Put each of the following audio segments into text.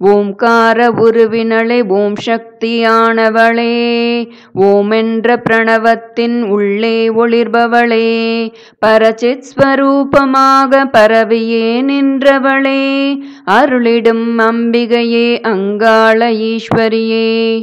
ஓம்கார உருவினளே ஓம் சக்தியானவளே ஓமென்ற பிரணவத்தின் உள்ளே ஒளிர்பவளே பரச்சித் ஸ்வரூபமாக பரவியே நின்றவளே அருளிடும் அம்பிகையே அங்காள ஈஸ்வரியே.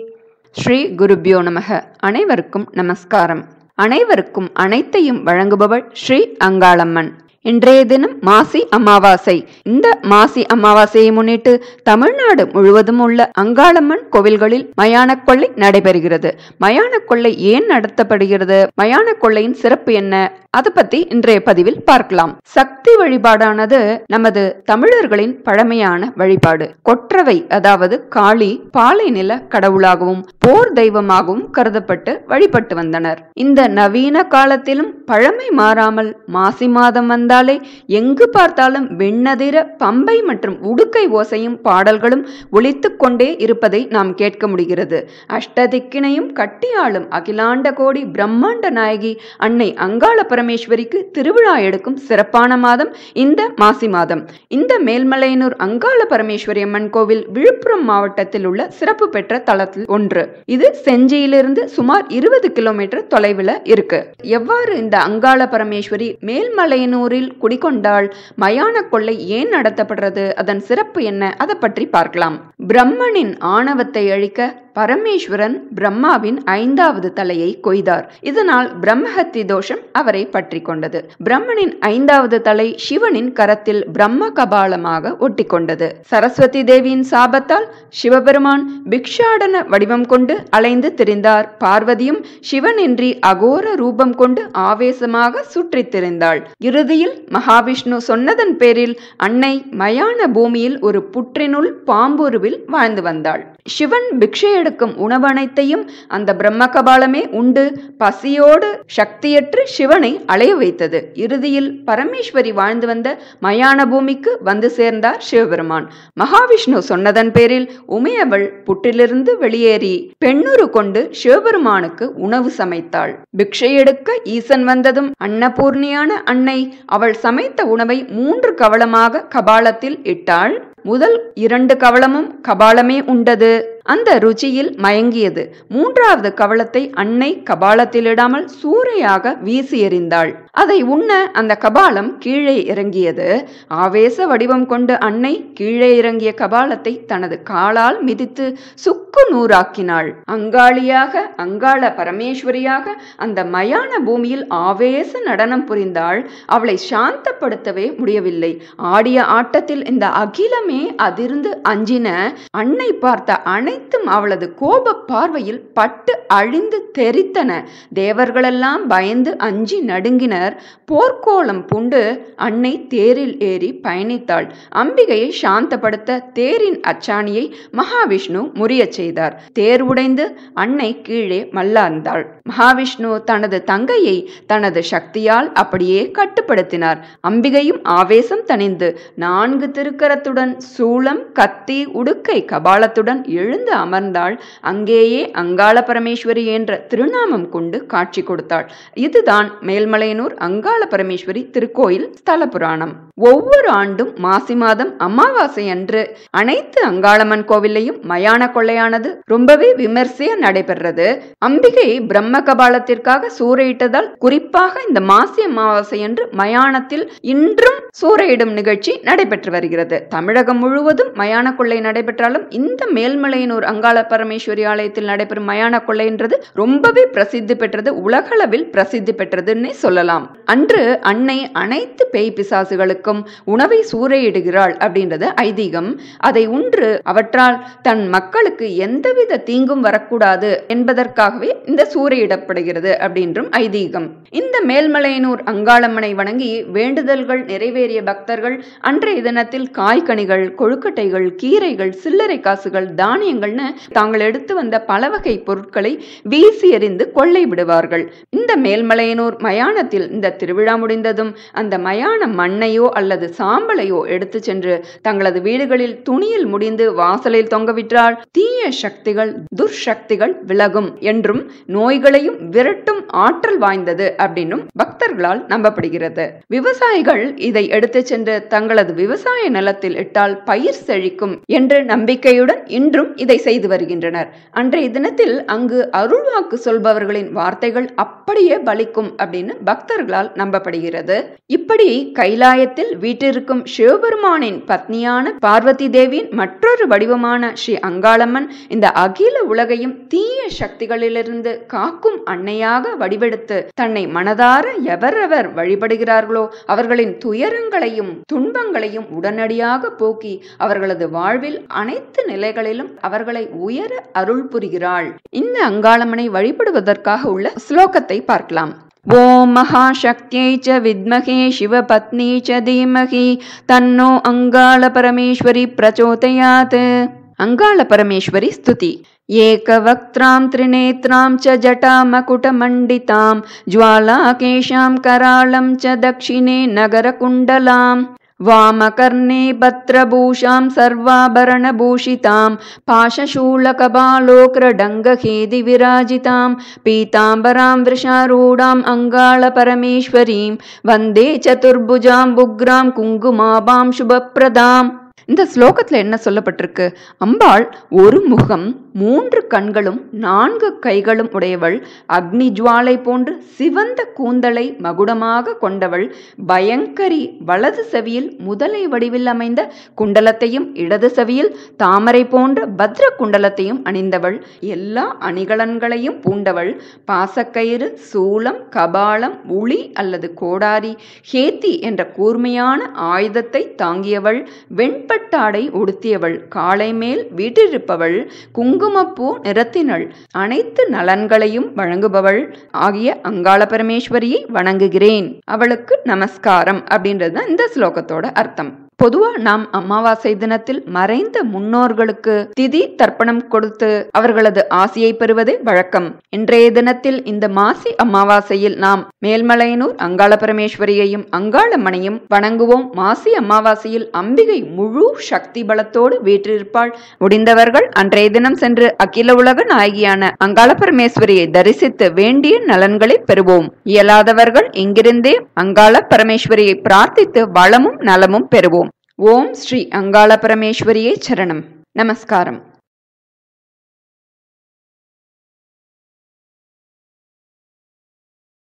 ஸ்ரீ குருபியோ நமக. அனைவருக்கும் நமஸ்காரம். அனைவருக்கும் அனைத்தையும் வழங்குபவள் ஸ்ரீ அங்காளம்மன். இன்றைய தினம் மாசி அமாவாசை. இந்த மாசி அமாவாசையை முன்னிட்டு தமிழ்நாடு முழுவதும் உள்ள அங்காளம்மன் கோவில்களில் மயான கொள்ளை நடைபெறுகிறது. மயான கொள்ளை ஏன் நடத்தப்படுகிறது? மயான கொள்ளையின் சிறப்பு என்ன? அதை பத்தி இன்றைய பதிவில் பார்க்கலாம். சக்தி வழிபாடானது நமது தமிழர்களின் பழமையான வழிபாடு. கொற்றவை அதாவது காளி பாலை நில கடவுளாகவும் போர் தெய்வமாகவும் கருதப்பட்டு வழிபட்டு வந்தனர். இந்த நவீன காலத்திலும் பழமை மாறாமல் மாசி மாதம் வந்தாலே எங்கு பார்த்தாலும் வெண்ணதிர பம்பை மற்றும் உடுக்கை ஓசையும் பாடல்களும் ஒலித்துக் கொண்டே இருப்பதை நாம் கேட்க முடிகிறது. அஷ்டதிக்கினையும் கட்டியாளும் அகிலாண்ட கோடி பிரம்மாண்ட நாயகி அன்னை அங்காளபுரம் பரமேஸ்வரிக்கு திருவிழா எடுக்கும் சிறப்பான மாதம் இந்த மாசி மாதம். இந்த மேல்மலையனூர் அங்காள பரமேஸ்வரி அம்மன் கோவில் விழுப்புரம் மாவட்டத்தில் உள்ள சிறப்பு பெற்ற தளத்தில் ஒன்று. இது செஞ்சியிலிருந்து சுமார் இருபது கிலோமீட்டர் தொலைவில் இருக்கு. எவ்வாறு இந்த அங்காள பரமேஸ்வரி மேல்மலையனூரில் குடிகொண்டால் மயான கொள்ளை ஏன் நடத்தப்படுறது அதன் சிறப்பு என்ன அதை பற்றி பார்க்கலாம். பிரம்மனின் ஆணவத்தை அழிக்க பரமேஸ்வரன் பிரம்மாவின் ஐந்தாவது தலையை கொய்தார். இதனால் பிரம்மஹத்தி தோஷம் அவரை பற்றி கொண்டது. பிரம்மனின் ஐந்தாவது தலை சிவனின் கரத்தில் பிரம்ம கபாலமாக ஒட்டி கொண்டது சரஸ்வதி தேவியின் சாபத்தால் சிவபெருமான் பிக்ஷாடன வடிவம் கொண்டு அலைந்து திரிந்தார். பார்வதியும் சிவனின்றி அகோர ரூபம் கொண்டு ஆவேசமாக சுற்றித் திரிந்தாள் இறுதியில் மகாவிஷ்ணு சொன்னதன் பேரில் அன்னை மயான பூமியில் ஒரு புற்றினுள் பாம்புருவில் வாழ்ந்து வந்தாள். சிவன் பிக்ஷை எடுக்கும் உணவனைத்தையும் அந்த பிரம்ம கபாலமே உண்டு. பசியோடு சக்தியற்று சிவனை அலைய வைத்தது. இறுதியில் பரமேஸ்வரி வாழ்ந்து வந்த மயான பூமிக்கு வந்து சேர்ந்தார் சிவபெருமான். மகாவிஷ்ணு சொன்னதன் பேரில் உமையவள் புட்டிலிருந்து வெளியேறி பெண்ணுரு கொண்டு சிவபெருமானுக்கு உணவு சமைத்தாள். பிக்ஷை எடுக்க ஈசன் வந்ததும் அன்னபூர்ணியான அன்னை அவள் சமைத்த உணவை மூன்று கவளமாக கபாலத்தில் இட்டாள். முதல் இரண்டு கவளமும் கபாலமே உண்டது. அந்த ருச்சியில் மயங்கியது. மூன்றாவது கவளத்தை அன்னை கபாலத்திலிடாமல் சூறையாக வீசி எறிந்தாள். அதை உண்ண அந்த கபாலம் கீழே இறங்கியது. ஆவேச வடிவம் கொண்டு அன்னை கீழே இறங்கிய கபாலத்தை தனது காலால் மிதித்து சுக்கு நூறாக்கினாள். அங்காளியாக அங்காள பரமேஸ்வரியாக அந்த மயான பூமியில் ஆவேச நடனம் புரிந்தாள். அவளை சாந்தப்படுத்தவே முடியவில்லை. ஆடிய ஆட்டத்தில் இந்த அகிலமே அதிர்ந்து அஞ்சின. அன்னை பார்த்த அனைத்தும் அவளது கோப பார்வையில் பட்டு அழிந்து தெரித்தன. தேவர்களெல்லாம் பயந்து அஞ்சி நடுங்கினர். போர்க்கோளம் பூண்டு அன்னை தேரில் ஏறி பயணித்தாள். அம்பிகையை சாந்தப்படுத்த தேரின் அச்சாணியை மகாவிஷ்ணு முறியச் செய்தார். தேர் உடைந்து அன்னை கீழே மல்லார்ந்தாள். மகாவிஷ்ணு தனது தங்கையை தனது சக்தியால் அப்படியே கட்டுப்படுத்தினார். அம்பிகையும் ஆவேசம் தணிந்து நான்கு திருக்கரத்துடன் சூளம் கத்தி உடுக்கை கபாலத்துடன் எழுந்து அமர்ந்தாள். அங்கேயே அங்காள பரமேஸ்வரி என்ற திருநாமம் கொண்டு காட்சி கொடுத்தாள். இதுதான் மேல்மலையனூர் அங்காள பரமேஸ்வரி திருக்கோயில் ஸ்தல புராணம் ஒவ்வொரு ஆண்டும் மாசி மாதம் அமாவாசை அன்று அனைத்து அங்காளம்மன் கோவிலையும் மயான கொள்ளையானது ரொம்பவே விமர்சையா நடைபெறுறது. அம்பிகை பிரம்ம கபாலத்திற்காக சூறையிட்டதால் குறிப்பாக இந்த மாசி அமாவாசை அன்று மயானத்தில் இன்றும் சூறையிடும் நிகழ்ச்சி நடைபெற்று வருகிறது. தமிழகம் முழுவதும் மயான கொள்ளை நடைபெற்றாலும் இந்த மேல்மலையனூர் அங்காள பரமேஸ்வரி ஆலயத்தில் நடைபெறும் மயான கொள்ளைன்றது ரொம்பவே பிரசித்தி பெற்றது உலகளவில் பிரசித்தி பெற்றதுன்னே சொல்லலாம். அன்று அன்னை அனைத்து பேய் பிசாசுகளுக்கு பிசாசுகளுக்கும் உணவை சூறையிடுகிறாள் அப்படின்றது ஐதீகம். அதை உண்டு அவற்றால் தன் மக்களுக்கு எந்தவித தீங்கும் வரக்கூடாது என்பதற்காகவே இந்த சூறையிடப்படுகிறது அப்படின்றும் ஐதீகம். இந்த மேல்மலையனூர் அங்காளம்மனை வணங்கி வேண்டுதல்கள் நிறைவேறிய பக்தர்கள் அன்றைய தினத்தில் காய்கனிகள் கொழுக்கட்டைகள் கீரைகள் சில்லறை காசுகள் தானியங்கள்னு தாங்கள் எடுத்து வந்த பல வகை பொருட்களை வீசி எறிந்து கொள்ளை விடுவார்கள். இந்த மேல்மலையனூர் மயானத்தில் இந்த திருவிழா முடிந்ததும் அந்த மயான மண்ணையோ அல்லது சாம்பலையோ எடுத்து சென்று தங்களது வீடுகளில் துணியில் முடிந்து வாசலில் தொங்கவிட்டால் தீய சக்திகள் துர்சக்திகள் விலகும் என்றும் நோய்களையும் விரட்டும் ஆற்றல் வாய்ந்தது அப்படின்னும் பக்தர்களால் நம்பப்படுகிறது. விவசாயிகள் இதை எடுத்து சென்று தங்களது விவசாய நிலத்தில் இட்டால் பயிர் செழிக்கும் என்ற நம்பிக்கையுடன் இன்றும் இதை செய்து வருகின்றனர். அன்றைய தினத்தில் அங்கு அருள்வாக்கு சொல்பவர்களின் வார்த்தைகள் அப்படியே பலிக்கும் அப்படின்னு பக்தர்களால் நம்பப்படுகிறது. இப்படி கைலாயத்தில் வீட்டிற்கும் சிவபெருமானின் பத்னியான பார்வதி தேவியின் மற்றொரு வடிவமான ஸ்ரீ அங்காளம்மன் இந்த அகில உலகையும் தீய சக்திகளிலிருந்து காக்கும் அன்னையாக வடிவெடுத்து தன்னை மனதார எவரவர் வழிபடுகிறார்களோ அவர்களின் துயரங்களையும் துன்பங்களையும் உடனடியாக போக்கி அவர்களது வாழ்வில் அனைத்து நிலைகளிலும் அவர்களை உயர அருள் புரிகிறாள். இந்த அங்காளம்மனை வழிபடுவதற்காக உள்ள ஸ்லோகத்தை பார்க்கலாம். ॐ महाशक्त्यै च विद्महे शिवपत्नी च धीमहि तन्नो अङ्गालपरमेश्वरि प्रचोदयात्। अङ्गालपरमेश्वरि स्तुति। एकवक्त्रां त्रिनेत्रां च जटामकुटमण्डितां ज्वालाकेशां करालं च दक्षिणे नगरकुण्डलाम्। वामकर्णे भद्रभूषां सर्वाभरणभूषितां पाशशूलकबालोक्रडङ्गखेदिविराजितां पीताम्बरां वृषारूढाम् अङ्गाळपरमेश्वरीं वन्दे चतुर्भुजां बुग्रां कुङ्कुमाभां शुभप्रदाम् இந்த ஸ்லோகத்துல என்ன சொல்லப்பட்டிருக்கு? அம்பாள் ஒரு முகம் மூன்று கண்களும் நான்கு கைகளும் உடையவள் அக்னி ஜுவாலை போன்று சிவந்த கூந்தலை மகுடமாக கொண்டவள் பயங்கரி வலது செவியில் முதலை வடிவில் அமைந்த குண்டலத்தையும் இடது செவியில் தாமரை போன்ற பத்ர குண்டலத்தையும் அணிந்தவள் எல்லா அணிகலன்களையும் பூண்டவள் பாசக்கயிறு சூலம் கபாலம் உளி அல்லது கோடாரி ஹேத்தி என்ற கூர்மையான ஆயுதத்தை தாங்கியவள் வெண் வெண்பட்டாடை உடுத்தியவள். காளை மேல் வீற்றிருப்பவள் குங்குமப்பூ நிறத்தினள். அனைத்து நலன்களையும் வழங்குபவள் ஆகிய அங்காள பரமேஸ்வரியை வணங்குகிறேன். அவளுக்கு நமஸ்காரம் அப்படின்றது தான் இந்த ஸ்லோகத்தோட அர்த்தம். பொதுவா நாம் அமாவாசை தினத்தில் மறைந்த முன்னோர்களுக்கு திதி தர்ப்பணம் கொடுத்து அவர்களது ஆசியை பெறுவதே வழக்கம். இன்றைய தினத்தில் இந்த மாசி அமாவாசையில் நாம் மேல்மலையனூர் அங்காள பரமேஸ்வரியையும் அங்காளம்மனையும் வணங்குவோம். மாசி அமாவாசையில் அம்பிகை முழு சக்தி பலத்தோடு வீற்றிருப்பாள். முடிந்தவர்கள் அன்றைய தினம் சென்று அகில உலக நாயகியான அங்காள பரமேஸ்வரியை தரிசித்து வேண்டிய நலன்களை பெறுவோம். இயலாதவர்கள் இங்கிருந்தே அங்காள பரமேஸ்வரியை பிரார்த்தித்து வளமும் நலமும் பெறுவோம். ஓம் ஸ்ரீ அங்காள பரமேஸ்வரியே சரணம். நமஸ்காரம்.